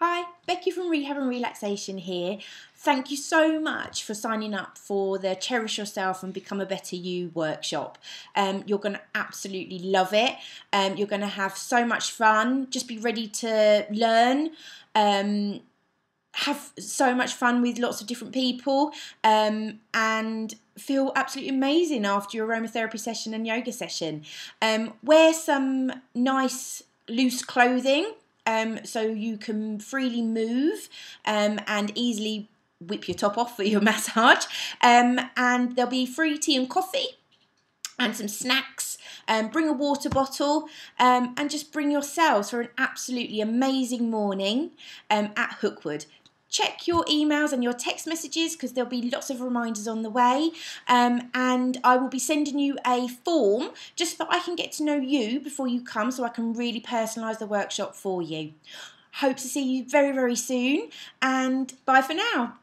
Hi, Becky from Rehab and Relaxation here. Thank you so much for signing up for the Cherish Yourself and Become a Better You workshop. Um, you're going to absolutely love it. Um, you're going to have so much fun. Just be ready to learn. Um, have so much fun with lots of different people um, and feel absolutely amazing after your aromatherapy session and yoga session. Um, wear some nice loose clothing um, so you can freely move um, and easily whip your top off for your massage. Um, and there'll be free tea and coffee and some snacks. Um, bring a water bottle um, and just bring yourselves for an absolutely amazing morning um, at Hookwood check your emails and your text messages because there'll be lots of reminders on the way. Um, and I will be sending you a form just so I can get to know you before you come so I can really personalise the workshop for you. Hope to see you very, very soon and bye for now.